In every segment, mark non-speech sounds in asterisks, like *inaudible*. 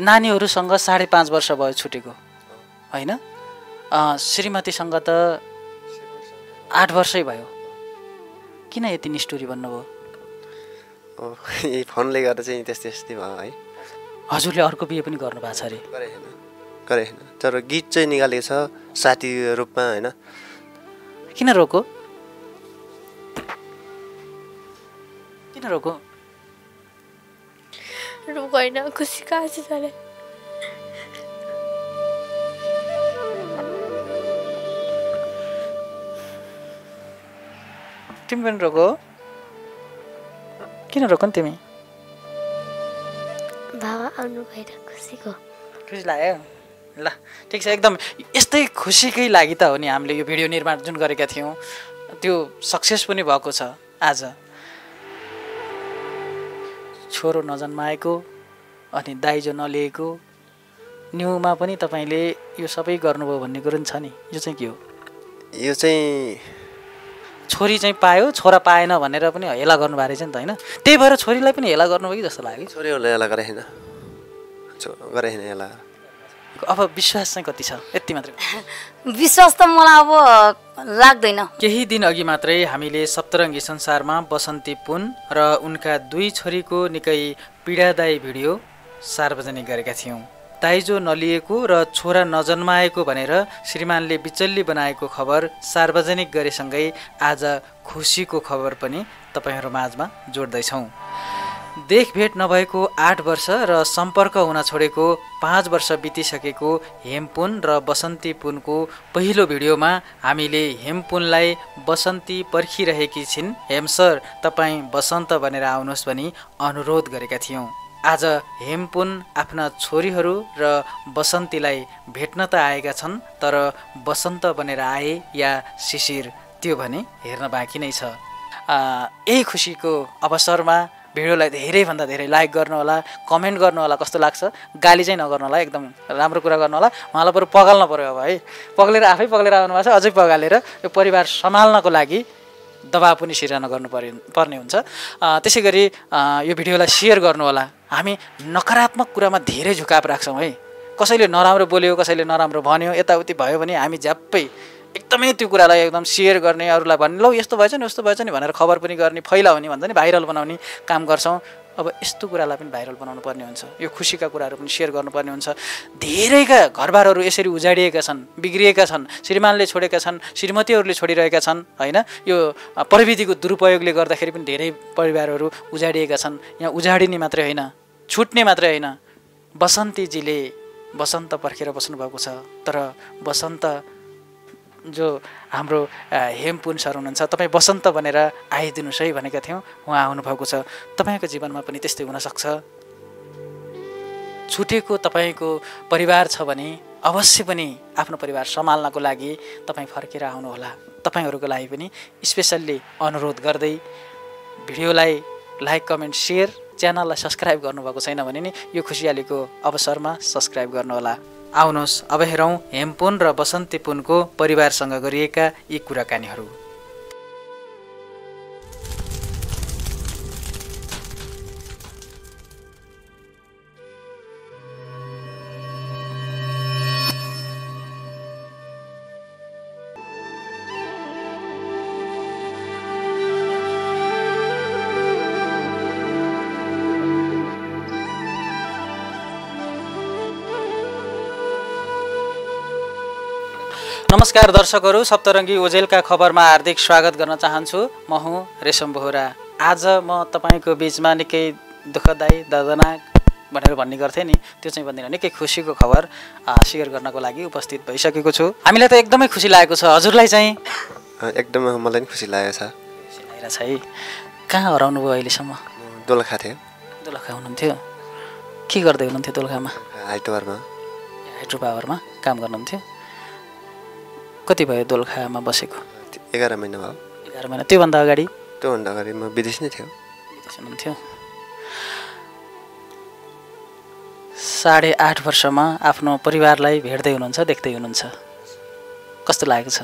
नानीहरूसँग साढे पाँच वर्ष भयो छुटेको। होइन? श्रीमतीसँग त आठ वर्षै भयो। किन यति निष्ठुरी भन्नुभयो? फोनले गर्दा चाहिँ त्यस्तै त्यस्तै भयो है। हजुरले अर्को बिहे पनि गर्नुभएको छ अरे। गरे होइन गरे होइन। तर गीत चाहिँ निकालेको छ साथी रूपमा होइन। किन रोको? किन रोको? जाने तिमी पनि रोको किन रोको नि तिमी बाबा आउनु भएर खुसीको खुसी लाग्यो ल ठिक छ एकदम यस्तै खुसीकै लागि त हो नि हामीले यो भिडियो निर्माण जुन गरेका थियौँ। त्यो सक्सेस पनि भएको छ आज। छोरो नजन्माएको अनि दाइजो नलिएको न्युमा पनि तपाईँले यो सबै गर्नुभयो भन्ने कुरो नि छ नि। यो चाहिँ के हो? यो चाहिँ छोरी चाहिँ पायो छोरा पाएन भनेर पनि हेला गर्नुभएको रहेछ नि त होइन? त्यही भएर छोरीलाई पनि हेला गर्नुभयो कि जस्तो लाग्यो? छोरीहरूलाई यसलाई गरे होइन छो- गरे यसलाई अब विश्वास चाहिँ कति छ? यति मात्रै *laughs* विश्वास त मलाई अब लाग्दैन। केही दिन अघि मात्रै हामीले सप्तरङ्गी संसारमा बसन्ती पुन र उनका दुई छोरीको निकै पीडादायी भिडियो सार्वजनिक गरेका थियौँ। दाइजो नलिएको र छोरा नजन्माएको भनेर श्रीमानले बिचल्ली बनाएको खबर सार्वजनिक गरेसँगै आज खुसीको खबर पनि तपाईँहरू माझमा जोड्दैछौँ। देखभेट नभएको आठ वर्ष र सम्पर्क हुन छोडेको पाँच वर्ष बितिसकेको हेमपुन र बसन्ती पुनको पहिलो भिडियोमा हामीले हेमपुनलाई बसन्ती पर्खिरहेकी छिन्। हेम सर तपाईँ बसन्त भनेर आउनुहोस् भनी अनुरोध गरेका थियौँ। आज हेमपुन आफ्ना छोरीहरू र बसन्तीलाई भेट्न त आएका छन् तर बसन्त बनेर आए या शिशिर त्यो भने हेर्न बाँकी नै छ। यही खुसीको अवसरमा भिडियोलाई धेरैभन्दा धेरै लाइक गर्नुहोला कमेन्ट गर्नुहोला कस्तो लाग्छ? गाली चाहिँ नगर्नु होला एकदम राम्रो कुरा गर्नु होला। उहाँलाई बरु पगाल्न पऱ्यो अब है। पग्लेर आफै पग्लेर आउनुभएको छ अझै पगालेर यो परिवार सम्हाल्नको लागि दबाब पनि सिर्जना गर्नु पर्ने पर्ने हुन्छ। त्यसै गरी यो भिडियोलाई सेयर गर्नुहोला हामी नकारात्मक कुरामा धेरै झुकाव राख्छौँ है। कसैले नराम्रो बोल्यो कसैले नराम्रो भन्यो यताउति भयो भने हामी झ्याप्पै एकदमै त्यो कुरालाई एकदम सेयर गर्ने अरूलाई भन्ने लौ यस्तो भएछ नि उस्तो भएछ नि भनेर खबर पनि गर्ने फैलाउने भन्छ नि भाइरल बनाउने काम गर्छौँ। अब यस्तो कुरालाई पनि भाइरल बनाउनु पर्ने हुन्छ। यो खुसीका कुराहरू पनि सेयर गर्नुपर्ने हुन्छ। धेरैका घरबारहरू यसरी उजाडिएका छन् बिग्रिएका छन् श्रीमानले छोडेका छन् श्रीमतीहरूले छोडिरहेका छन् होइन? यो प्रविधिको दुरुपयोगले गर्दाखेरि पनि धेरै परिवारहरू उजाडिएका छन्। यहाँ उजाडिने मात्रै होइन छुट्ने मात्रै होइन। बसन्तीजीले बसन्त पर्खेर बस्नुभएको छ तर बसन्त जो हाम्रो हेमपुन सर हुनुहुन्छ तपाईँ बसन्त भनेर आइदिनुहोस् है भनेका थियौँ उहाँ आउनुभएको छ। तपाईँको जीवनमा पनि त्यस्तै हुनसक्छ। छुटेको तपाईँको परिवार छ भने अवश्य पनि आफ्नो परिवार सम्हाल्नको लागि तपाईँ फर्केर आउनुहोला। तपाईँहरूको लागि पनि स्पेसल्ली अनुरोध गर्दै भिडियोलाई लाइक कमेन्ट सेयर च्यानललाई सब्सक्राइब गर्नुभएको छैन भने नि यो खुसियालीको अवसरमा सब्सक्राइब गर्नुहोला। आउनुहोस् अब हेरौँ हेमपुन र बसन्ती पुनको परिवारसँग गरिएका यी कुराकानीहरू। नमस्कार दर्शकहरू सप्तरङ्गी ओजेलका खबरमा हार्दिक स्वागत गर्न चाहन्छु। म हुँ रेशम बोहरा। आज म तपाईँको बिचमा निकै दुःखदायी दर्दनाक भनेर भन्ने गर्थेँ नि त्यो चाहिँ भन्दिनँ। निकै खुसीको खबर सेयर गर्नको लागि उपस्थित भइसकेको छु। हामीलाई त एकदमै खुसी लागेको छ। हजुरलाई चाहिँ? एकदमै मलाई पनि खुसी लागेको छ। खुसी लागिरहेछ है। कहाँ हराउनु भयो अहिलेसम्म? दोलखा थियो दोलखा हुनुहुन्थ्यो? के गर्दै हुनुहुन्थ्यो दोलखामा? आइतबारमा हाइड्रो पावरमा काम गर्नुहुन्थ्यो? कति भयो दोलखामा बसेको? एघार महिना भयो। एघार महिना। त्योभन्दा अगाडि? त्योभन्दा अगाडि म विदेश नै थियो। विदेश हुनुहुन्थ्यो साढे आठ वर्षमा आफ्नो परिवारलाई भेट्दै हुनुहुन्छ देख्दै हुनुहुन्छ। कस्तो लागेको छ?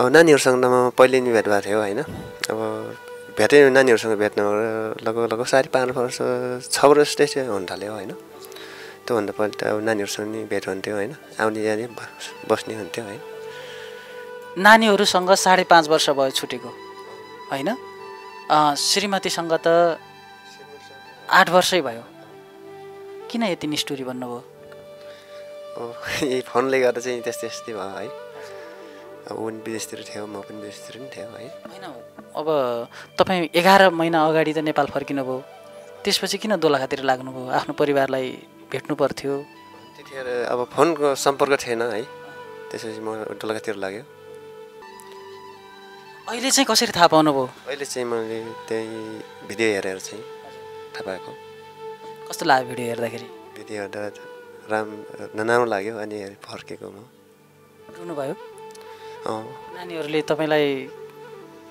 अब नानीहरूसँग त म पहिले नै भेट भएको थियो होइन? अब भेटै नानीहरूसँग भेट्न लगभग लगभग साढे पाँच वर्ष छ वर्ष जस्तै चाहिँ हुन थाल्यो होइन? त्योभन्दा पहिले त अब नानीहरूसँग नि भेट हुन्थ्यो होइन? आउने जाने बस- बस्ने हुन्थ्यो है नानीहरूसँग साढे पाँच वर्ष भयो छुटेको होइन? श्रीमतीसँग त आठ वर्षै भयो। किन यति निष्ठुरी भन्नुभयो? *laughs* यही फोनले गर्दा चाहिँ त्यस्तै त्यस्तै भयो है। अब ऊ पनि विदेशतिर थियो म पनि विदेशतिर पनि थियो है। होइन अब तपाईँ एघार महिना अगाडि त नेपाल फर्किनुभयो। त्यसपछि किन दोलखातिर लाग्नुभयो? आफ्नो परिवारलाई भेट्नु पर्थ्यो। त्यतिखेर अब फोनको सम्पर्क थिएन है। त्यसपछि म दोलखातिर लाग्यो। अहिले चाहिँ कसरी थाहा पाउनुभयो? अहिले चाहिँ मैले त्यही भिडियो हेरेर चाहिँ थाहा पाएको। कस्तो लाग्यो भिडियो हेर्दाखेरि? भिडियो हेर्दा राम नराम्रो लाग्यो अनि फर्केको म। रुनुभयो अँ। नानीहरूले तपाईँलाई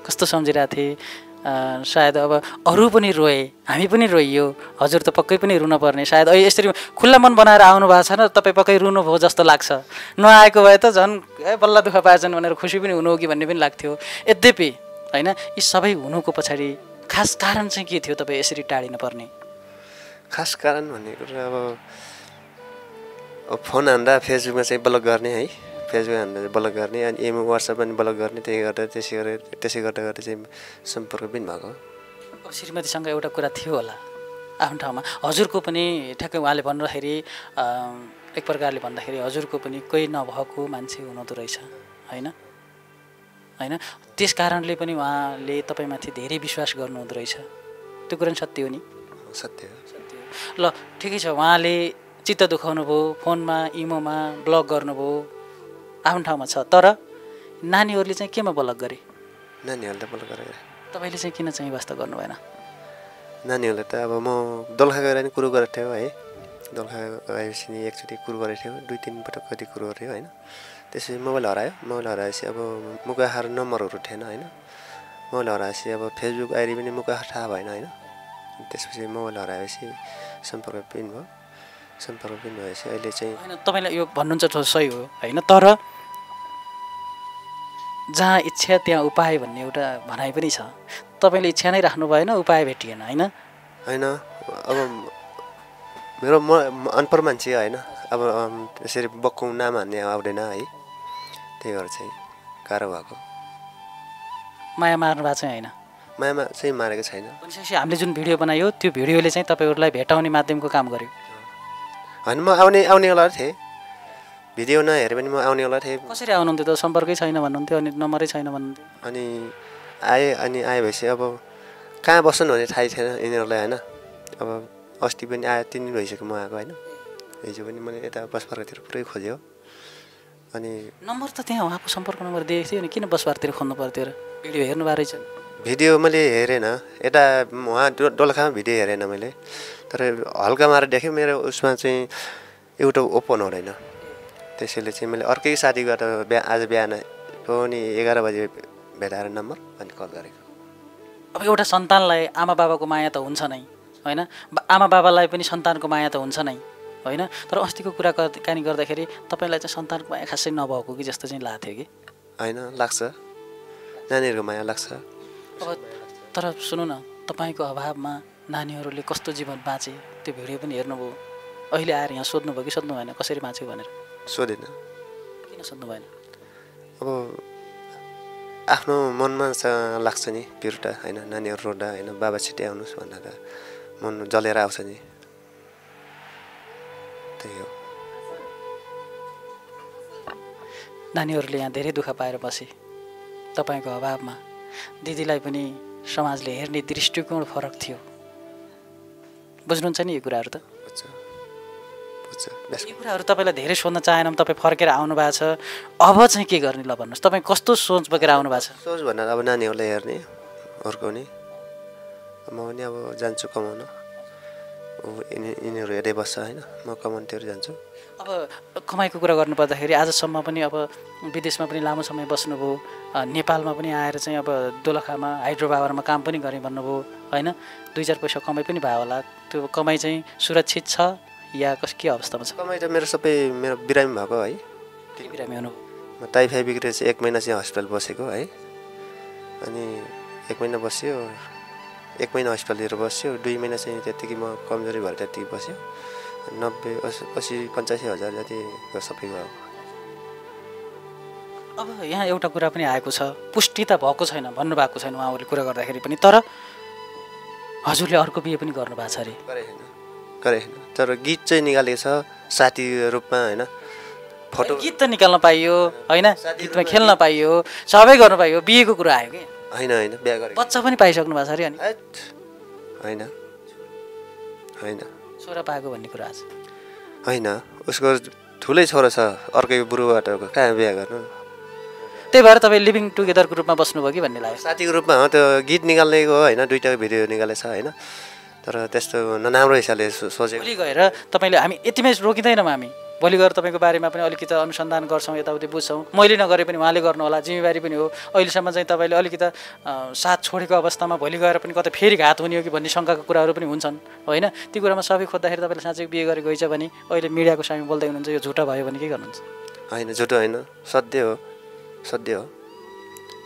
कस्तो सम्झिरहेको थिए? सायद अब अरू पनि रोए हामी पनि रोइयो। हजुर त पक्कै पनि रुनुपर्ने। सायद अहिले यसरी खुल्ला मन बनाएर आउनु भएको छ न तपाईँ पक्कै रुनुभयो जस्तो लाग्छ। नआएको भए त झन् ए बल्ल दुःख पाएछन् भनेर खुसी पनि हुनु हो कि भन्ने पनि लाग्थ्यो। यद्यपि होइन यी सबै हुनुको पछाडि खास कारण चाहिँ के थियो तपाईँ यसरी टाढिनु पर्ने? खास कारण अब अब फोन हान्दा फेसबुकमा चाहिँ ब्लक गर्ने है। फेसबुक चाहिँ ब्लक गर्ने अनि एमओ वाट्सएप पनि ब्लक गर्ने त्यही गर्दा त्यसै गरेर त्यसै गर्दा गर्दा चाहिँ सम्पर्क पनि भएको। अब श्रीमतीसँग एउटा कुरा थियो होला आफ्नो ठाउँमा। हजुरको पनि ठ्याक्कै उहाँले भन्दाखेरि एक प्रकारले भन्दाखेरि हजुरको पनि कोही नभएको मान्छे हुनुहुँदो रहेछ होइन? होइन? त्यस कारणले पनि उहाँले तपाईँमाथि धेरै विश्वास गर्नुहुँदो रहेछ। त्यो कुरा पनि सत्य हो नि? सत्य हो। सत्य हो। ल ठिकै छ उहाँले चित्त दुखाउनु भयो फोनमा इमोमा ब्लक गर्नुभयो। आफ्नो ठाउँमा छ। तर नानीहरूले चाहिँ केमा ब्लक गरे? नानीहरूलाई ब्लक गरेर तपाईँले चाहिँ किन चाहिँ वास्ता गर्नु भएन? नानीहरूलाई त अब म दोलखा गएर नि कुरो गरेको थियो है। दोलखा गएपछि नि एकचोटि कुरो गरेको थियो। दुई तिन पटक कति कुरो गऱ्यो होइन। त्यसपछि मोबाइल हरायो। मोबाइल हराएपछि अब आएर नम्बरहरू थिएन होइन। मोबाइल हराएपछि अब फेसबुक आइडी पनि आएर थाहा भएन होइन। त्यसपछि मोबाइल हराएपछि सम्पर्क पिन भयो। सम्पर्क पिन भएपछि अहिले चाहिँ होइन तपाईँलाई यो भन्नुहुन्छ त सही हो होइन? तर जहाँ इच्छा त्यहाँ उपाय भन्ने एउटा भनाइ पनि छ। तपाईँले इच्छा नै राख्नु भएन उपाय भेटिएन होइन? होइन अब मेरो म अनपढ मान्छे होइन? अब त्यसरी बक्कु नाम हान्ने आउँदैन है। त्यही भएर चाहिँ गाह्रो भएको। माया मार्नु भएको चाहिँ होइन? मायामा चाहिँ मारेको छैन। भनेपछि हामीले जुन भिडियो बनायो त्यो भिडियोले चाहिँ तपाईँहरूलाई भेटाउने माध्यमको काम गर्यो। होइन म आउने आउनेवाला थिएँ। भिडियो नहेरे पनि म आउनेवाला थिएँ कसरी आउनुहुन्थ्यो त? सम्पर्कै छैन भन्नुहुन्थ्यो अनि नम्बरै छैन भन्नुहुन्थ्यो। अनि आएँ अनि आएपछि अब कहाँ बस्नु भन्ने थाहै थिएन यिनीहरूलाई होइन। अब अस्ति पनि आयो तिन दिन भइसक्यो म आएको होइन। हिजो पनि मैले यता बसपार्कतिर पुरै खोज्यो। अनि नम्बर त त्यहाँ उहाँको सम्पर्क नम्बर दिएको थियो नि किन बसबारतिर खोज्नु पर्थ्यो र? भिडियो हेर्नु भएको रहेछ भिडियो मैले हेरेन। यता उहाँ डो दोलखामा भिडियो हेरेन मैले। तर हल्का मारेर देखेँ मेरो उसमा चाहिँ एउटा ओपन हुँदैन। त्यसैले चाहिँ मैले अर्कै साथी गर्दा बिहा आज बिहान पनि एघार बजे भेटाएर नम्बर अनि कल गरेको। अब एउटा सन्तानलाई आमा बाबाको माया त हुन्छ नै होइन? आमा बाबालाई पनि सन्तानको माया त हुन्छ नै होइन? तर अस्तिको कुरा कानी गर्दाखेरि तपाईँलाई चाहिँ सन्तानको माया खासै नभएको कि जस्तो चाहिँ लाग्थ्यो कि? होइन लाग्छ। नानीहरूको माया लाग्छ। अब तर सुन्नु न तपाईँको अभावमा नानीहरूले कस्तो जीवन बाँचे त्यो भिडियो पनि हेर्नुभयो। अहिले आएर यहाँ सोध्नुभयो कि सोध्नु भएन कसरी बाँच्यो भनेर? सोधेन। किन सोध्नु भएन? अब आफ्नो मनमा लाग्छ नि पिरुटा होइन नानीहरू रोड्दा होइन बाबा छिट्टै आउनुहोस् भन्दा त मन जलेर आउँछ नि। त्यही हो। नानीहरूले यहाँ धेरै दुःख पाएर बसे। तपाईँको अभावमा दिदीलाई पनि समाजले हेर्ने दृष्टिकोण फरक थियो। बुझ्नुहुन्छ नि यो कुराहरू त? बेस यी कुराहरू तपाईँलाई धेरै सोध्न चाहेनौँ तपाईँ फर्केर आउनु भएको छ। अब चाहिँ के गर्ने ल भन्नुहोस्। तपाईँ कस्तो सोच बोकेर आउनु भएको छ? सोच भन्दा अब नानीहरूलाई हेर्ने हुर्काउने म पनि अब जान्छु कमाउन। यिनीहरू हेर्दै बस्छ होइन। म कमाउनुतिर जान्छु। अब कमाइको कुरा गर्नुपर्दाखेरि आजसम्म पनि अब विदेशमा पनि लामो समय बस्नुभयो। नेपालमा पनि आएर चाहिँ अब दोलखामा हाइड्रो पावरमा काम पनि गरेँ भन्नुभयो। होइन? दुई चार पैसा कमाइ पनि भयो होला। त्यो कमाइ चाहिँ सुरक्षित छ। या कस के अवस्थामा छ? कमाइ त मेरो सबै मेरो बिरामी भएको है। के बिरामी हुनुभयो म टाइफाइड बिग्रेर चाहिँ एक महिना चाहिँ हस्पिटल बसेको है। अनि एक महिना बस्यो एक महिना हस्पिटलतिर बस्यो दुई महिना चाहिँ त्यत्तिकै म कमजोरी भएर त्यत्तिकै बस्यो। नब्बे असी असी पञ्चासी हजार जतिको सबैको अब अब यहाँ एउटा कुरा पनि आएको छ। पुष्टि त भएको छैन भन्नुभएको छैन उहाँहरूले कुरा गर्दाखेरि पनि तर हजुरले अर्को बिहे पनि गर्नुभएको छ अरे। गरे गरे तर गीत चाहिँ निकालेको छ साथी रूपमा होइन। फोटो गीत त निकाल्न पाइयो होइन। गीतमा खेल्न पाइयो सबै गर्नु पाइयो बिहेको कुरा आयो कि? होइन होइन बिहा गरेको। बच्चा पनि पाइसक्नु भएको छ अरे अनि। होइन। होइन। छोरा पाएको भन्ने कुरा छ। होइन उसको ठुलै छोरा छ अर्कै बुढोबाट कहाँ बिहा गर्नु? त्यही भएर तपाईँ लिभिङ टुगेदरको रूपमा बस्नुभयो कि भन्ने लाग्यो। साथीको रूपमा हो त्यो गीत निकाल्नेको होइन। दुइटा भिडियो निकालेको छ होइन। तर त्यस्तो नराम्रो हिसाबले सोचेको भोलि गएर तपाईँले हामी यतिमै रोकिँदैनौँ हामी। भोलि गएर तपाईँको बारेमा पनि अलिकति अनुसन्धान गर्छौँ यताउति बुझ्छौँ। मैले नगरे पनि उहाँले गर्नु होला जिम्मेवारी पनि हो। अहिलेसम्म चाहिँ तपाईँले अलिकति साथ छोडेको अवस्थामा भोलि गएर पनि कतै फेरि घात हुने हो कि भन्ने शङ्काको कुराहरू पनि हुन्छन् होइन? ती कुरामा सबै खोज्दाखेरि तपाईँले साँच्चै बिहे गरेको गइछ भने अहिले मिडियाको सामी बोल्दै हुनुहुन्छ यो झुटा भयो भने के गर्नुहुन्छ? होइन झुटो होइन। सत्य हो। सत्य हो।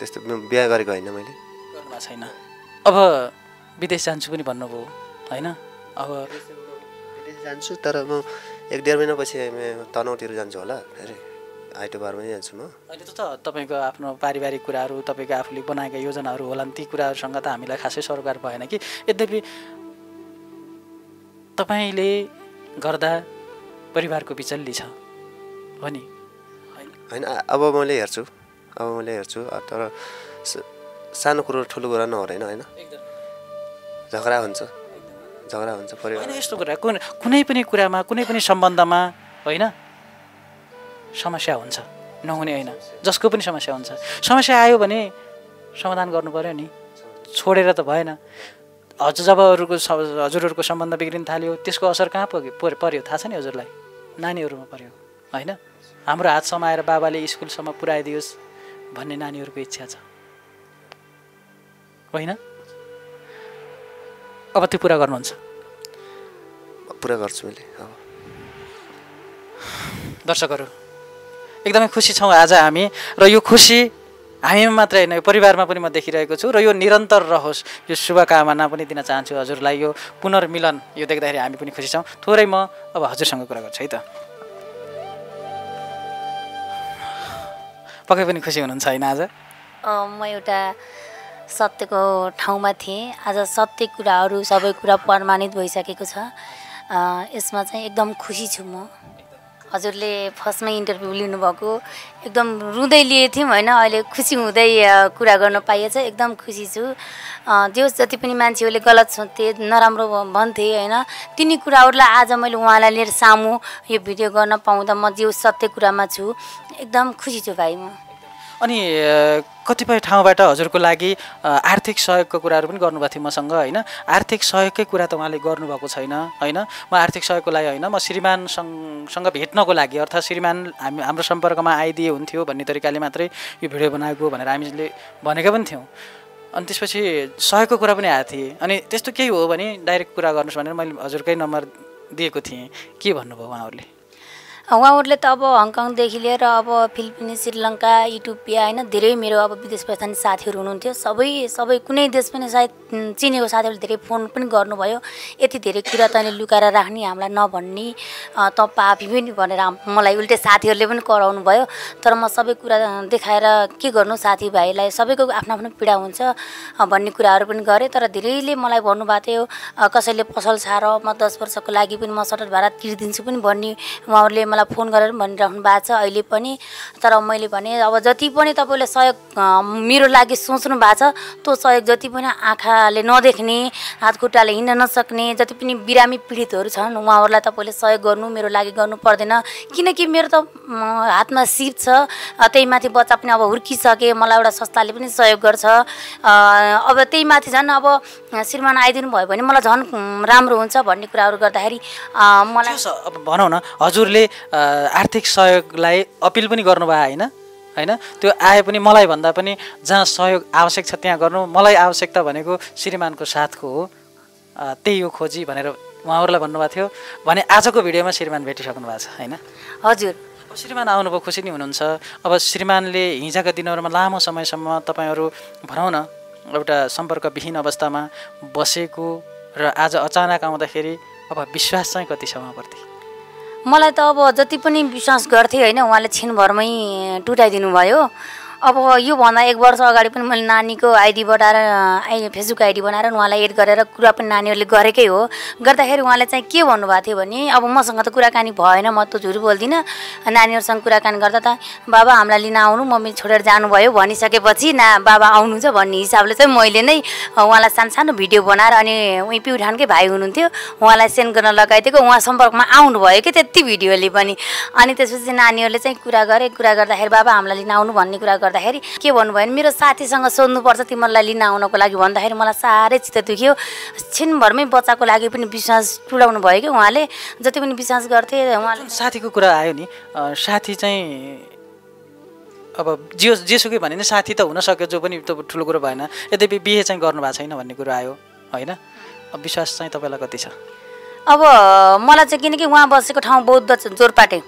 त्यस्तो बिहा गरेको होइन मैले। गर्नुभएको छैन। अब विदेश जान्छु पनि भन्नुभयो। होइन? अब जान्छु तर म एक डेढ महिनापछि म तनहुँतिर जान्छु होला फेरि आइतबारमा जान्छु म। अहिले त त तपाईँको आफ्नो पारिवारिक कुराहरू तपाईँको आफूले बनाएका योजनाहरू होला नि ती कुराहरूसँग त हामीलाई खासै सरोकार भएन कि? यद्यपि तपाईँले गर्दा परिवारको बिचल्ली छ हो नि? होइन? अब मैले हेर्छु अब मैले हेर्छु तर सानो कुरो ठुलो कुरा नहोरेन होइन? एकदम। झगडा हुन्छ। झगडा हुन्छ परिवार होइन यस्तो कुरा कुन कुनै पनि कुरामा कुनै पनि सम्बन्धमा होइन? समस्या हुन्छ नहुने होइन। जसको पनि समस्या हुन्छ। समस्या आयो भने समाधान गर्नु पऱ्यो नि। छोडेर त भएन। हजुर जब अरूको हजुरहरूको सम्बन्ध बिग्रिन थाल्यो त्यसको असर कहाँ पुग्यो पर्यो? थाहा छ नि हजुरलाई? नानीहरूमा पर्यो होइन? हाम्रो हात समाएर बाबाले स्कुलसम्म पुऱ्याइदियोस् भन्ने नानीहरूको इच्छा छ। होइन? अब त्यो पुरा गर्नुहुन्छ? पुरा गर्छु मैले अब। दर्शकहरू एकदमै खुसी छौँ आज हामी र यो खुसी हामीमा मात्रै होइन यो परिवारमा पनि म देखिरहेको छु र यो निरन्तर रहोस् यो शुभकामना पनि दिन चाहन्छु हजुरलाई यो पुनर्मिलन यो देख्दाखेरि हामी पनि खुसी छौँ। थोरै म अब हजुरसँग कुरा गर्छु है त। पक्कै पनि खुसी हुनुहुन्छ होइन आज? अँ, म एउटा सत्यको ठाउँमा थिएँ। आज सत्य कुराहरू सबै कुरा प्रमाणित भइसकेको छ। यसमा चाहिँ एकदम खुसी छु म। हजुरले फर्स्टमै इन्टरभ्यू लिनुभएको। एकदम रुँदै लिए थियौँ होइन अहिले खुसी हुँदै कुरा गर्न पाइएछ। एकदम खुसी छु। जो जति पनि मान्छेहरूले गलत सोध्थे नराम्रो भन्थे होइन तिनी कुराहरूलाई आज मैले उहाँलाई लिएर सामु यो भिडियो गर्न पाउँदा म जो सत्य कुरामा छु एकदम खुसी छु भाइ म। अनि कतिपय ठाउँबाट हजुरको लागि आर्थिक सहयोगको कुराहरू पनि गर्नुभएको थियो मसँग होइन? आर्थिक सहयोगकै कुरा त उहाँले गर्नुभएको छैन होइन? म आर्थिक सहयोगको लागि होइन? म श्रीमानसँगसँग भेट्नको लागि अर्थात् श्रीमान हामी हाम्रो सम्पर्कमा आइदिए हुन्थ्यो भन्ने तरिकाले मात्रै यो भिडियो बनाएको भनेर हामीले भनेका पनि थियौँ। अनि त्यसपछि सहयोगको कुरा पनि आएको थिएँ। अनि त्यस्तो केही हो भने डाइरेक्ट कुरा गर्नुहोस् भनेर मैले हजुरकै नम्बर दिएको थिएँ। के भन्नुभयो उहाँहरूले? उहाँहरूले त अब हङकङदेखि लिएर अब फिलिपिन्स श्रीलङ्का इटोपिया होइन धेरै मेरो अब विदेश प्रस्थानी साथीहरू हुनुहुन्थ्यो। सबै सबै कुनै देश पनि सायद चिनेको साथीहरूले धेरै फोन पनि गर्नुभयो। यति धेरै कुरा तैँले लुकाएर राख्ने हामीलाई नभन्ने त पापी पनि भनेर मलाई उल्टे साथीहरूले पनि कराउनु भयो। तर म सबै कुरा देखाएर के गर्नु साथीभाइलाई सबैको आफ्नो आफ्नो पीडा हुन्छ भन्ने कुराहरू पनि गरेँ। तर धेरैले मलाई भन्नुभएको थियो कसैले पसल छाएर म दस वर्षको लागि पनि म सटर भाडा तिर्दिन्छु पनि भन्ने। उहाँहरूले मलाई फोन गरेर भनिराख्नु भएको छ अहिले पनि। तर मैले भने अब जति पनि तपाईँले सहयोग मेरो लागि सोच्नु भएको छ त्यो सहयोग जति पनि आँखाले नदेख्ने हात खुट्टाले हिँड्न नसक्ने जति पनि बिरामी पीडितहरू छन् उहाँहरूलाई तपाईँले सहयोग गर्नु मेरो लागि गर्नु पर्दैन। किनकि मेरो त हातमा सिप छ त्यही माथि बच्चा पनि अब हुर्किसके मलाई एउटा संस्थाले पनि सहयोग गर्छ। अब त्यही माथि झन् अब श्रीमान आइदिनु भयो भने मलाई झन् राम्रो हुन्छ भन्ने कुराहरू गर्दाखेरि मलाई अब भनौँ न हजुरले आर्थिक सहयोगलाई अपिल पनि गर्नुभयो होइन? होइन? त्यो आए पनि मलाई भन्दा पनि जहाँ सहयोग आवश्यक छ त्यहाँ गर्नु मलाई आवश्यकता भनेको श्रीमानको साथको हो। त्यही हो खोजी भनेर उहाँहरूलाई भन्नुभएको थियो। भने आजको भिडियोमा श्रीमान भेटिसक्नु भएको छ होइन? हजुर। अब श्रीमान आउनुभयो खुसी नै हुनुहुन्छ। अब श्रीमानले हिजोका दिनहरूमा लामो समयसम्म तपाईँहरू भनौँ न एउटा सम्पर्कविहीन अवस्थामा बसेको र आज अचानक आउँदाखेरि अब विश्वास चाहिँ कति छ उहाँप्रति मलाई त अब जति पनि विश्वास गर्थेँ होइन उहाँले छिनभरमै टुटाइदिनु भयो अब योभन्दा एक वर्ष अगाडि पनि मैले नानीको आइडी बनाएर फेसबुक आइडी बनाएर उहाँलाई एड गरेर कुरा पनि नानीहरूले गरेकै हो। गर्दाखेरि उहाँले चाहिँ के भन्नुभएको थियो भने अब मसँग त कुराकानी भएन म त झुट बोल्दिनँ। नानीहरूसँग कुराकानी गर्दा त बाबा हामीलाई लिन आउनु मम्मी छोडेर जानुभयो। भनिसकेपछि ना बाबा आउनुहुन्छ भन्ने हिसाबले चाहिँ मैले नै उहाँलाई सानो सानो भिडियो बनाएर अनि उहीँ प्युठानकै भाइ हुनुहुन्थ्यो। उहाँलाई सेन्ड गर्न लगाइदिएको। उहाँ सम्पर्कमा आउनुभयो कि त्यति भिडियोले पनि। अनि त्यसपछि नानीहरूले चाहिँ कुरा गरे कुरा गर्दाखेरि बाबा हामीलाई लिन आउनु भन्ने कुरा गर्दाखेरि के भन्नुभयो भने मेरो साथीसँग सोध्नुपर्छ तिमीहरूलाई लिन आउनको लागि भन्दाखेरि मलाई साह्रै चित्त दुख्यो। छिनभरमै बच्चाको लागि पनि विश्वास टुलाउनु भयो कि उहाँले। जति पनि विश्वास गर्थे उहाँले साथीको कुरा आयो नि साथी चाहिँ अब जे जेसुकै भने नि साथी त हुन सक्यो जो पनि त ठुलो कुरो भएन। यद्यपि बिहे चाहिँ गर्नु भएको छैन भन्ने कुरो आयो होइन? अब विश्वास चाहिँ तपाईँलाई कति छ? अब मलाई चाहिँ किनकि उहाँ बसेको ठाउँ बौद्ध जोरपाटे।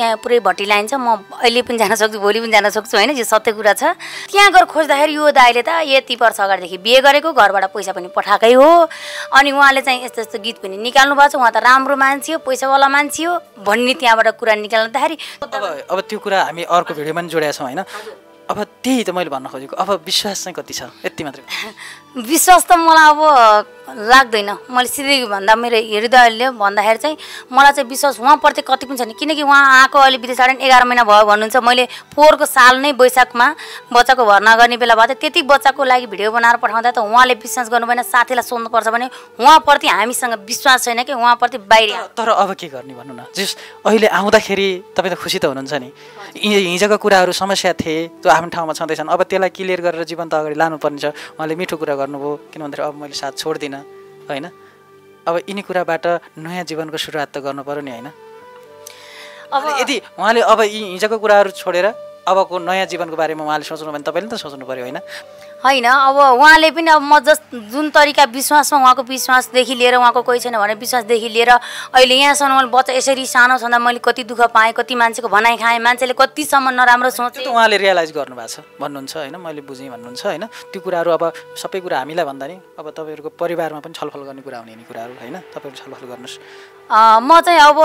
त्यहाँ पुरै भट्टी लाइन छ म अहिले पनि जान सक्छु भोलि पनि जान सक्छु होइन? यो सत्य कुरा छ। त्यहाँ गएर खोज्दाखेरि यो दाइले त यति वर्ष अगाडिदेखि बिहे गरेको घरबाट पैसा पनि पठाएकै हो। अनि उहाँले चाहिँ यस्तो यस्तो गीत पनि निकाल्नु भएको छ। उहाँ त राम्रो मान्छे हो पैसावाला मान्छे हो भन्ने त्यहाँबाट कुरा निकाल्दाखेरि अब अब त्यो कुरा हामी अर्को भिडियोमा पनि जोडेका छौँ होइन? अब त्यही त मैले भन्न खोजेको। अब विश्वास चाहिँ कति छ? यति मात्रै *laughs* विश्वास त मलाई अब लाग्दैन। मैले सिधै भन्दा मेरो हृदयले भन्दाखेरि चाहिँ मलाई चाहिँ विश्वास उहाँप्रति कति पनि छैन किनकि उहाँ आएको अहिले विदेश एघार महिना भयो भन्नुहुन्छ। मैले पोहोरको साल नै वैशाखमा बच्चाको भर्ना गर्ने बेला थियो त्यति बच्चाको लागि भिडियो बनाएर पठाउँदा त उहाँले विश्वास गर्नु भएन साथीलाई सोध्नुपर्छ भने उहाँप्रति हामीसँग विश्वास छैन कि उहाँप्रति बाहिर। तर अब के गर्ने भन्नु न? जस अहिले आउँदाखेरि तपाईँ त खुसी त हुनुहुन्छ नि। हिजोको कुराहरू समस्या थिए त्यो आफ्नो ठाउँमा छँदैछन्। अब त्यसलाई क्लियर गरेर जीवन त अगाडि लानुपर्ने छ। उहाँले मिठो कुरा गर्नुभयो किन भन्दाखेरि अब मैले साथ छोड्दिनँ होइन? अब यिनी कुराबाट नयाँ जीवनको सुरुवात त गर्नु पऱ्यो नि होइन? अब अब यदि उहाँले अब यी हिजोको कुराहरू छोडेर अबको नयाँ जीवनको बारेमा उहाँले सोच्नु भने तपाईँले त सोच्नु पऱ्यो होइन? होइन अब उहाँले पनि अब म जस जुन तरिका विश्वासमा उहाँको विश्वासदेखि लिएर उहाँको कोही छैन भने विश्वासदेखि लिएर अहिले यहाँसम्म मैले बच्चा यसरी सानो छँदा मैले कति दुःख पाएँ कति मान्छेको भनाइ खाएँ मान्छेले कतिसम्म नराम्रो सोचे। उहाँले रियलाइज गर्नुभएको छ भन्नुहुन्छ होइन मैले बुझेँ भन्नुहुन्छ होइन। त्यो कुराहरू अब सबै कुरा हामीलाई भन्दा नि अब तपाईँहरूको परिवारमा पनि छलफल गर्ने कुरा हुने यिनी कुराहरू होइन? तपाईँहरू छलफल गर्नुहोस्। म चाहिँ अब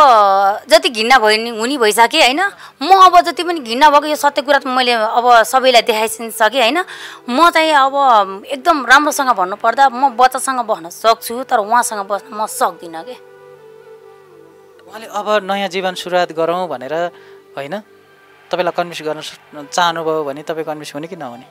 जति घिन्ना भयो नि हुने भइसकेँ होइन? म अब जति पनि घिन्ना भएको यो सत्य कुरा त मैले अब सबैलाई देखाइसकेँ होइन? म चाहिँ अब एकदम राम्रोसँग भन्नुपर्दा म बच्चासँग बस्न सक्छु तर उहाँसँग बस्न म सक्दिनँ कि? उहाँले अब नयाँ जीवन सुरुवात गरौँ भनेर होइन? तपाईँलाई कन्भिन्स गर्न चाहनुभयो भने तपाईँ कन्भिन्स हुने कि नहुने?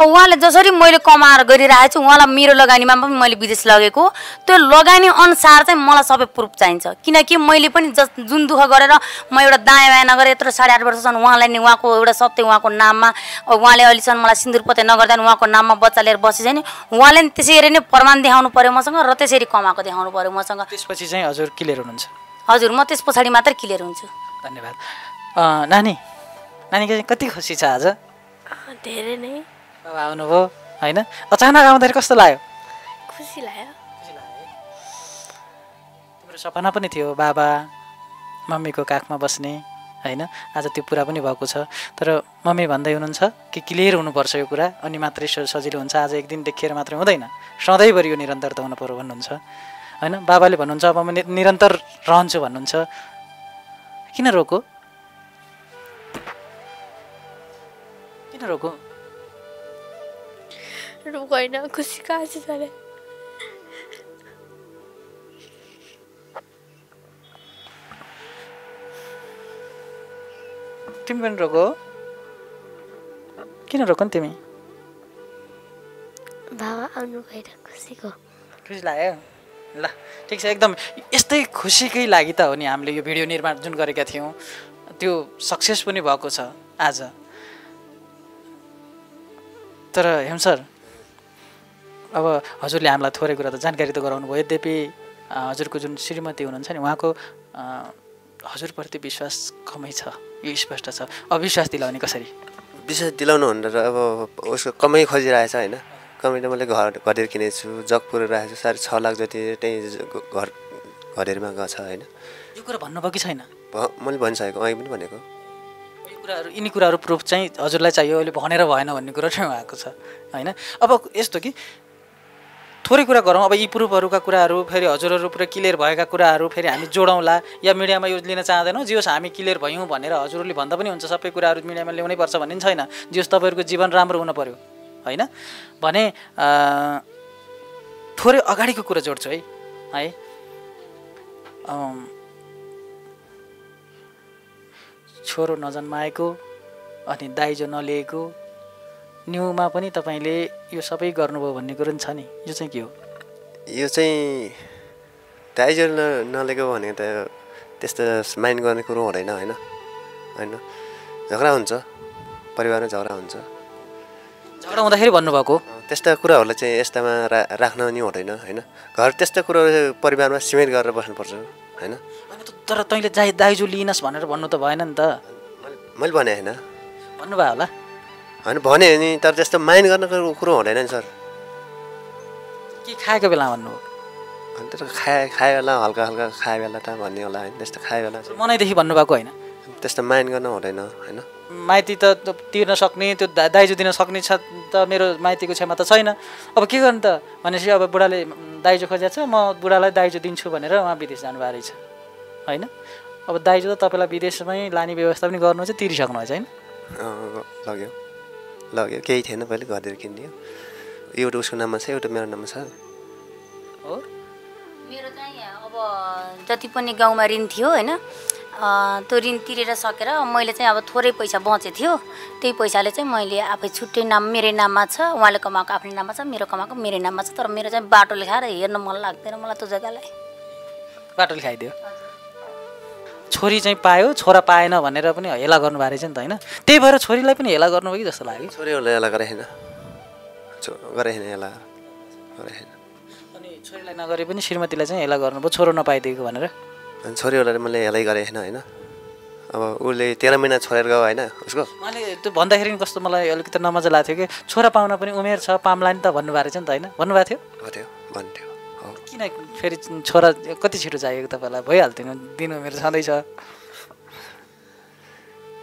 उहाँले जसरी मैले कमाएर गरिरहेको छु उहाँलाई मेरो लगानीमा पनि मैले विदेश लगेको त्यो लगानी अनुसार चाहिँ मलाई सबै प्रुफ चाहिन्छ। किनकि मैले पनि जस जुन दुःख गरेर म एउटा दायाँ बायाँ नगरेर यत्रो साढे आठ वर्षसम्म उहाँलाई नि उहाँको एउटा सत्य उहाँको नाममा उहाँले अहिलेसम्म मलाई सिन्दुर पत्ते नगर्दा नि उहाँको नाममा बच्चा लिएर बसेछ नि उहाँले नि त्यसरी नै प्रमाण देखाउनु पऱ्यो मसँग र त्यसरी कमाएको देखाउनु पऱ्यो मसँग। त्यसपछि चाहिँ हजुर क्लियर हुनुहुन्छ। हजुर म त्यस पछाडि मात्रै क्लियर हुन्छु। धन्यवाद। अँ, नानी नानीको चाहिँ कति खुसी छ आज? धेरै नै। बाबा आउनुभयो होइन? अचानक आउँदाखेरि कस्तो लाग्यो? खुसी लाग्यो। तिम्रो सपना पनि थियो बाबा मम्मीको काखमा बस्ने होइन? आज त्यो पुरा पनि भएको छ। तर मम्मी भन्दै हुनुहुन्छ कि क्लियर हुनुपर्छ यो कुरा अनि मात्रै सजिलो हुन्छ। आज एक दिन देखिएर मात्रै हुँदैन। सधैँभरि यो निरन्तरता हुनु पऱ्यो भन्नुहुन्छ। होइन? बाबाले भन्नुहुन्छ अब म निरन्तर रहन्छु भन्नुहुन्छ। किन रोको? किन रोको? रुक होइन खुसीको आँसु झरे तिमी पनि रोको किन रोको नि तिमी बाबा आउनु भएर खुसीको खुसी लाग्यो ल ठिक छ एकदम यस्तै खुसीकै लागि त हो नि हामीले यो भिडियो निर्माण जुन गरेका थियौँ। त्यो सक्सेस पनि भएको छ आज। तर हेम सर अब हजुरले हामीलाई थोरै कुरा त जानकारी त गराउनु भयो। यद्यपि हजुरको जुन श्रीमती हुनुहुन्छ नि उहाँको हजुरप्रति विश्वास कमै छ। यो स्पष्ट छ। अविश्वास दिलाउने कसरी? विशेष दिलाउनु भनेर अब उसको कमाइ खोजिरहेछ होइन। कमाइ त मैले घर घरेर किनेको छु जग पुऱ्याइरहेको छु साढे छ लाख जति त्यहीँ घर घरेरमा गएको छ होइन। यो कुरा भन्नुभयो कि छैन? मैले भनिसकेको अघि पनि भनेको। यी कुराहरू यिनी कुराहरू प्रुफ चाहिँ हजुरलाई चाहियो अहिले भनेर भएन भन्ने कुरो चाहिँ भएको छ होइन? अब यस्तो कि थोरै कुरा गरौँ। अब यी प्रुफहरूका कुराहरू फेरि हजुरहरू पुरा क्लियर भएका कुराहरू फेरि हामी जोडौँला। या मिडियामा यो लिन चाहँदैनौँ। जे होस् हामी क्लियर भयौँ भनेर हजुरहरूले भन्दा पनि हुन्छ। सबै कुराहरू मिडियामा ल्याउनै पर्छ भन्ने पनि छैन। जे होस् तपाईँहरूको जीवन राम्रो हुनु पऱ्यो होइन? भने थोरै अगाडिको कुरा जोड्छु है। है? छोरो नजन्माएको अनि दाइजो नलिएको न्युमा पनि तपाईँले यो सबै गर्नुभयो भन्ने कुरो नि छ नि। यो चाहिँ के हो? यो चाहिँ दाइजो न नलिएको भनेको त त्यस्तो माइन्ड गर्ने कुरो हुँदैन होइन? होइन? झगडा हुन्छ। परिवारमा झगडा हुन्छ। झगडा हुँदाखेरि भन्नुभएको? त्यस्ता कुराहरूलाई चाहिँ यस्तामा रा राख्न नि हुँदैन होइन? घर त्यस्तो कुरो परिवारमा सिमेन्ट गरेर बस्नुपर्छ होइन? तर तैँले दाइ दाइजो लिइनस् भनेर भन्नु त भएन नि त। मैले भने होइन। भन्नुभयो होला। होइन भने नि तर त्यस्तो माइन्ड गर्न कुरो- हुँदैन नि सर। के खाएको बेलामा भन्नुभयो अनि त्यो खाए खाए बेला हल्का हल्का खाए बेला त भन्ने होला होइन त्यस्तो खाए बेला मनैदेखि भन्नुभएको होइन? त्यस्तो माइन्ड गर्न हुँदैन होइन। माइती त त तिर्न सक्ने त्यो दाइजो दिन सक्ने छ त मेरो माइतीको क्षमता छैन। अब के गर्नु त? भनेपछि अब बुढाले "उम्, दाइजो खोजेको छ म बुढालाई दाइजो दिन्छु भनेर उहाँ विदेश जानुभएको रहेछ होइन? अब दाइजो त तपाईँलाई विदेशमै लाने व्यवस्था पनि गर्नु चाहिँ तिरिसक्नु भएछ होइन? लग्यो। लग्यो। केही थिएन पहिले घरतिर किनिदियो। एउटा उसको नाममा छ एउटा मेरो नाममा छ। हो? मेरो चाहिँ अब जति पनि गाउँमा ऋण थियो होइन अँ, त्यो ऋण तिरेर सकेर मैले चाहिँ अब थोरै पैसा बचेको थियो। त्यही पैसाले चाहिँ मैले आफै छुट्टै नाम मेरै नाममा छ उहाँले कमाएको आफ्नै नाममा छ मेरो कमाएको मेरै नाममा छ तर मेरो चाहिँ बाटो लेखाएर हेर्न मन लाग्दैन मलाई त्यो जग्गालाई। बाटोले खाइदियो छोरी चाहिँ पायो छोरा पाएन भनेर पनि हेला गर्नुभएको रहेछ नि त होइन? त्यही भएर छोरीलाई पनि हेला गर्नुभयो कि जस्तो लाग्यो। छोरीहरूलाई यसलाई गरेन छो गरेन यसलाई गरेन अनि छोरीलाई नगरे पनि श्रीमतीलाई चाहिँ हेला गर्नुभयो छोरो नपाइदिएको भनेर। अनि छोरीहरूलाई मैले यसलाई गरेन होइन अब उसले तेह्र महिना छोडेर गयो होइन उसको? उहाँले त्यो भन्दाखेरि कस्तो मलाई अलिकति नमजा लाग्थ्यो कि छोरा पाउन पनि उमेर छ पाम्ला नि त भन्नुभएको रहेछ नि त होइन? भन्नुभएको थियो? भन्थ्यो हो किन फेरि छोरा कति छिटो चाहिएको तपाईँलाई भइहाल्थ्यो नि? दिन उमेर छँदैछ।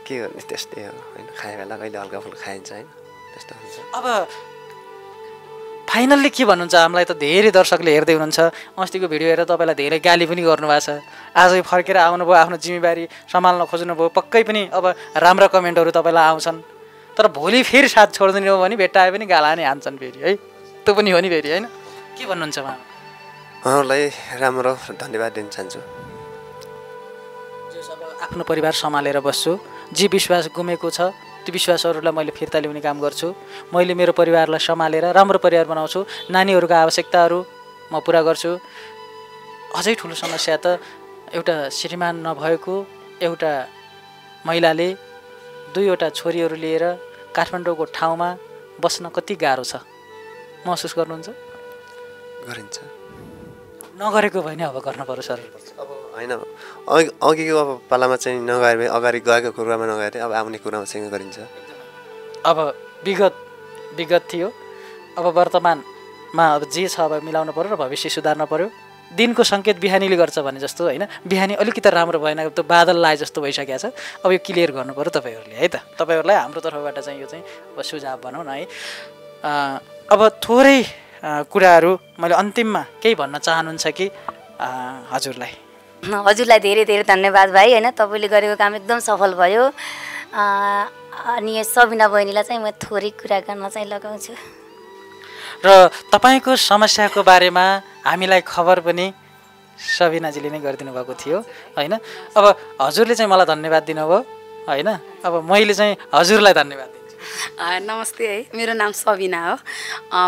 के गर्ने? त्यस्तै हो। होइन खाए बेला कहिले हल्का फुल्का खाइन्छ होइन? त्यस्तो हुन्छ। अब फाइनल्ली के भन्नुहुन्छ? हामीलाई त धेरै दर्शकले हेर्दै हुनुहुन्छ। अस्तिको भिडियो हेरेर तपाईँलाई धेरै गाली पनि गर्नुभएको छ। आज फर्केर आउनुभयो आफ्नो जिम्मेवारी सम्हाल्न खोज्नुभयो। पक्कै पनि अब राम्रा कमेन्टहरू तपाईँलाई आउँछन्। तर भोलि फेरि साथ छोडिदिनु हो भने भेट्टाए पनि गाला नै हान्छन् फेरि है? त्यो पनि हो नि फेरि होइन? के भन्नुहुन्छ उहाँ? उहाँहरूलाई राम्रो धन्यवाद दिन चाहन्छु। अब आफ्नो परिवार सम्हालेर बस्छु जे विश्वास गुमेको छ त्यो विश्वासहरूलाई मैले फिर्ता ल्याउने काम गर्छु। मैले मेरो परिवारलाई सम्हालेर राम्रो परिवार बनाउँछु। नानीहरूको आवश्यकताहरू म पुरा गर्छु। अझै ठुलो समस्या त एउटा श्रीमान नभएको एउटा महिलाले दुईवटा छोरीहरू लिएर काठमाडौँको ठाउँमा बस्न कति गाह्रो छ। महसुस गर्नुहुन्छ? गरिन्छ। नगरेको भयो भने अब गर्न पर्यो सर। अब होइन अघि अघिको अब पालामा चाहिँ नगएर अगाडि गएको कुरामा नगएर अब आउने कुरामा चाहिँ गरिन्छ? अब विगत विगत थियो। अब वर्तमानमा अब जे छ अब मिलाउनु पऱ्यो र भविष्य सुधार्न पऱ्यो दिनको सङ्केत बिहानीले गर्छ भने जस्तो होइन? बिहानी अलिकति राम्रो भएन त्यो बादल लाए जस्तो भइसकेको छ। अब यो क्लियर गर्नु पऱ्यो तपाईँहरूले है त? तपाईँहरूलाई हाम्रो तर्फबाट चाहिँ यो चाहिँ अब सुझाव भनौँ न है? अब थोरै कुराहरू मैले अन्तिममा केही भन्न चाहनुहुन्छ कि? हजुरलाई। हजुरलाई धेरै धेरै धन्यवाद भाइ होइन? तपाईँले गरेको काम एकदम सफल भयो। अनि सबिना बहिनीलाई चाहिँ म थोरै कुरा गर्न चाहिँ लगाउँछु। र तपाईँको समस्याको बारेमा हामीलाई खबर पनि सबिनाजीले नै गरिदिनु भएको थियो होइन? अब हजुरले चाहिँ मलाई धन्यवाद दिनुभयो होइन? अब मैले चाहिँ हजुरलाई धन्यवाद नमस्ते है। मेरो नाम सबिना हो।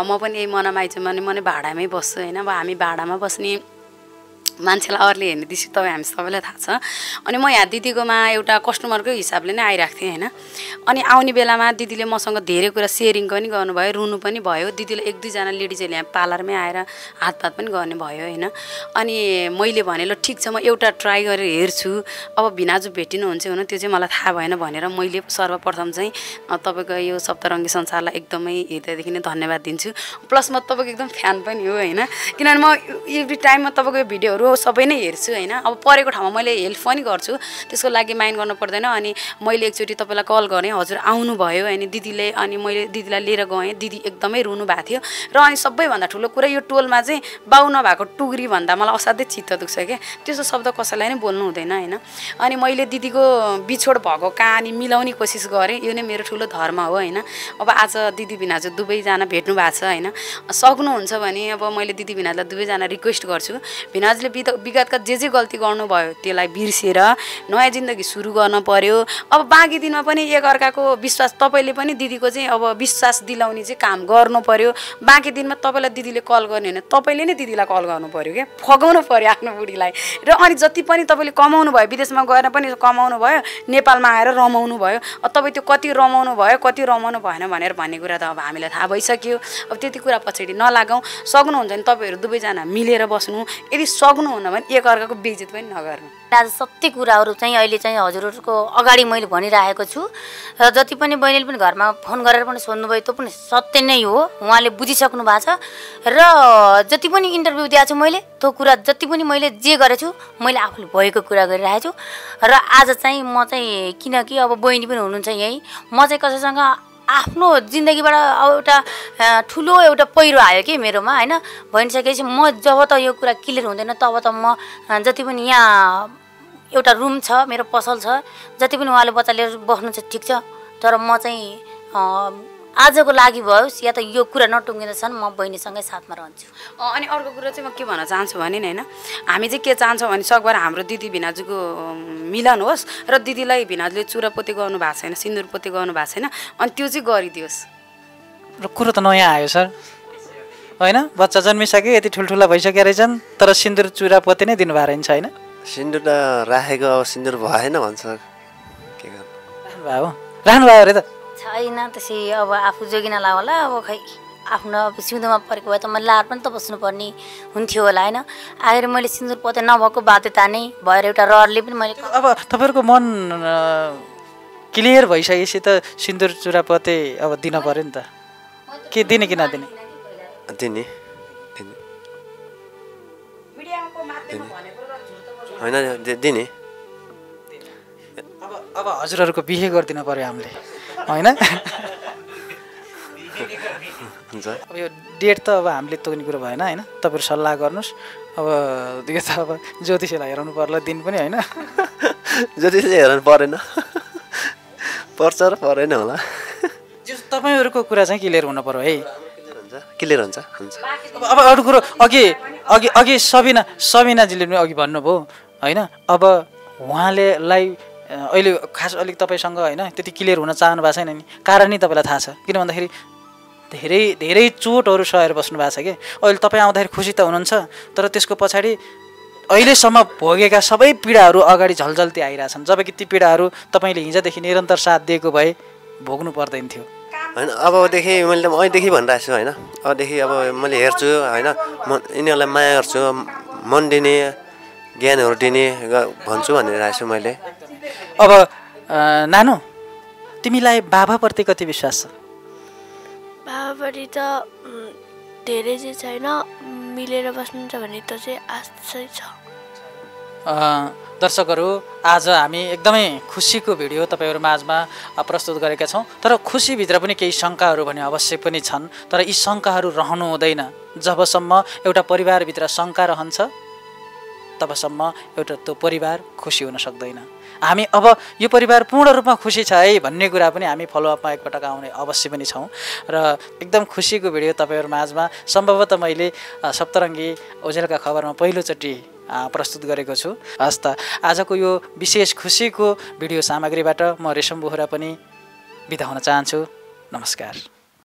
म पनि यही मनामाइचुमा म नै भाडामै बस्छु होइन। अब हामी भाडामा बस्ने मान्छेलाई अरूले हेर्ने दृश्य तपाईँ हामी सबैलाई थाहा छ। अनि म यहाँ दिदीकोमा एउटा कस्टमरकै हिसाबले नै आइरहेको थिएँ होइन। अनि आउने बेलामा दिदीले मसँग धेरै कुरा सेयरिङ पनि गर्नुभयो रुनु पनि भयो। दिदीले एक दुईजना लेडिजहरूले यहाँ पार्लरमै आएर हातपात पनि गर्ने भयो होइन। अनि मैले भने ल ठिक छ म एउटा ट्राई गरेर हेर्छु। अब भिनाजु भेटिनुहुन्छ भने त्यो चाहिँ मलाई थाहा भएन भनेर मैले सर्वप्रथम चाहिँ तपाईँको यो सप्तरङ्गी संसारलाई एकदमै हृदयदेखि नै धन्यवाद दिन्छु। प्लस म तपाईँको एकदम फ्यान पनि हो होइन। किनभने म एभ्री टाइममा तपाईँको यो भिडियोहरू सबै नै हेर्छु होइन। अब परेको ठाउँमा मैले हेल्प पनि गर्छु त्यसको लागि माइन्ड गर्नु पर्दैन। अनि मैले एकचोटि तपाईँलाई कल गरेँ हजुर आउनुभयो अनि दिदीले अनि मैले दिदीलाई लिएर गएँ दिदी एकदमै रुनु भएको थियो। र अनि सबैभन्दा ठुलो कुरा यो टोलमा चाहिँ बाउ नभएको टुग्री भन्दा मलाई असाध्यै चित्त दुख्छ क्या त्यस्तो शब्द कसैलाई नै बोल्नु हुँदैन होइन। अनि मैले दिदीको बिछोड भएको कहानी मिलाउने कोसिस गरेँ। यो नै मेरो ठुलो धर्म हो होइन। अब आज दिदी भिनाजु दुवैजना भेट्नु भएको छ होइन। सक्नुहुन्छ भने अब मैले दिदी भिनाजलाई दुवैजना रिक्वेस्ट गर्छु। भिनाजले विगतका जे जे गल्ती गर्नुभयो त्यसलाई बिर्सेर नयाँ जिन्दगी सुरु गर्न पर्यो। अब बाँकी दिनमा पनि एकअर्काको विश्वास तपाईँले पनि दिदीको चाहिँ अब विश्वास दिलाउने चाहिँ काम गर्नु पर्यो। बाँकी दिनमा तपाईँलाई दिदीले कल गर्ने भने तपाईँले नै दिदीलाई कल गर्नु पर्यो क्या। फगाउनु पर्यो आफ्नो बुढीलाई। र अनि जति पनि तपाईँले कमाउनु भयो विदेशमा गएर पनि कमाउनु भयो नेपालमा आएर रमाउनु भयो अब तपाईँ त्यो कति रमाउनु भयो कति रमाउनु भएन भनेर भन्ने कुरा त अब हामीलाई थाहा भइसक्यो। अब त्यति कुरा पछाडि नलागौँ। सक्नुहुन्छ भने तपाईँहरू दुवैजना मिलेर बस्नु। यदि सक्नुहुन्न भने एकअर्काको बेइज्जत पनि नगर्नु। आज सत्य कुराहरू चाहिँ अहिले चाहिँ हजुरहरूको अगाडि मैले भनिरहेको छु र जति पनि बहिनीले पनि घरमा फोन गरेर पनि सोध्नुभयो त्यो पनि सत्य नै हो। उहाँले बुझिसक्नु भएको छ। र जति पनि इन्टरभ्यू दिएको छु मैले त्यो कुरा जति पनि मैले जे गरेछु मैले आफूले भएको कुरा गरिरहेको छु। र आज चाहिँ म चाहिँ किनकि अब बहिनी पनि हुनुहुन्छ यहीँ। म चाहिँ कसैसँग आफ्नो जिन्दगीबाट एउटा ठुलो एउटा पहिरो आयो कि मेरोमा होइन? भनिसकेपछि म जब त यो कुरा क्लियर हुँदैन तब त म जति पनि यहाँ एउटा रुम छ मेरो पसल छ जति पनि उहाँले बच्चा लिएर बस्नु छ ठिक छ तर म चाहिँ आजको लागि भयोस् या त यो कुरा नटुङ्गिँदैछन् म बहिनीसँगै साथमा रहन्छु। अँ, अनि अर्को कुरा चाहिँ म के भन्न चाहन्छु भने नि होइन हामी चाहिँ के चाहन्छौँ भने सकभर हाम्रो दिदी भिनाजुको मिलन होस् र दिदीलाई भिनाजुले चुरापोती गर्नु भएको छैन सिन्दुरपोती गर्नु भएको छैन अनि त्यो चाहिँ गरिदियोस्। र कुरो त नयाँ आयो सर। होइन? बच्चा जन्मिसके यति ठुल्ठुला भइसकेका रहेछन् तर सिन्दुर चुरा पोते नै दिनुभएको रहेछ होइन? सिन्दुर त राखेको अब सिन्दुर भएन भन्छ के गर्नु? राख्नुभयो अरे त। छैन। त्यसै अब आफू जोगिन ला होला अब खै आफ्नो अब सिउँदोमा परेको भए त मैले लाएर पनि त बस्नुपर्ने हुन्थ्यो होला होइन? आएर मैले सिन्दुर पोते नभएको बाध्यता नै भएर एउटा रहरले पनि मैले अब तपाईँहरूको मन क्लियर भइसकेपछि त सिन्दुर चुरा पोते अब दिन पऱ्यो नि त। के दिने कि नदिने? दिने। दिने। होइन दिने। अब अब हजुरहरूको बिहे गरिदिनु पऱ्यो हामीले। होइन? अब यो डेट त अब हामीले तोक्ने कुरो भएन होइन? तपाईँहरू सल्लाह गर्नुहोस्। अब यो त अब ज्योतिषीलाई हेराउनु पर्ला दिन पनि होइन? जति चाहिँ हेर्नु परेन। पर्छ र परेन होला। तपाईँहरूको कुरा चाहिँ क्लियर हुनु पऱ्यो है? क्लियर हुन्छ। हुन्छ। अब अरू कुरो अघि अघि अघि सबिना सबिनाजीले पनि अघि भन्नुभयो होइन? अब उहाँले लाई अ, अहिले खास अलिक तपाईँसँग होइन त्यति क्लियर हुन चाहनु भएको छैन नि। कारण नै तपाईँलाई थाहा छ। किन भन्दाखेरि धेरै धेरै चोटहरू सहेर बस्नु भएको छ कि? अहिले तपाईँ आउँदाखेरि खुसी त हुनुहुन्छ तर त्यसको पछाडि अहिलेसम्म भोगेका सबै पीडाहरू अगाडि झल्झल्ती आइरहेछन्। जबकि ती पीडाहरू तपाईँले हिजोदेखि निरन्तर साथ दिएको भए भोग्नु पर्दैन थियो। होइन अबदेखि मैले त अहिलेदेखि भनिरहेको छु होइन। अबदेखि अब मैले हेर्छु होइन। म यिनीहरूलाई माया गर्छु मन दिने ज्ञानहरू दिने भन्छु भनिरहेको छु मैले। अब नानु तिमीलाई बाबाप्रति कति विश्वास छ? बाबापट्टि त धेरै चाहिँ छैन। मिलेर बस्नुहुन्छ भने त चाहिँ आश छ। दर्शकहरू आज हामी एकदमै खुसीको भिडियो तपाईँहरू माझमा प्रस्तुत गरेका छौँ। तर खुसीभित्र पनि केही शङ्काहरू भने अवश्य पनि छन्। तर यी शङ्काहरू रहनु हुँदैन। जबसम्म एउटा परिवारभित्र शङ्का रहन्छ तबसम्म एउटा त्यो परिवार खुसी हुन सक्दैन। हामी अब यो परिवार पूर्ण रूपमा खुसी छ है भन्ने कुरा पनि हामी फलोअपमा एकपटक आउने अवश्य पनि छौँ। र एकदम खुसीको भिडियो तपाईँहरू माझमा सम्भवतः मैले सप्तरङ्गी ओझेलका खबरमा पहिलोचोटि प्रस्तुत गरेको छु। हस् त आजको यो विशेष खुसीको भिडियो सामग्रीबाट म रेशम बोहरा पनि बिदा हुन चाहन्छु। नमस्कार।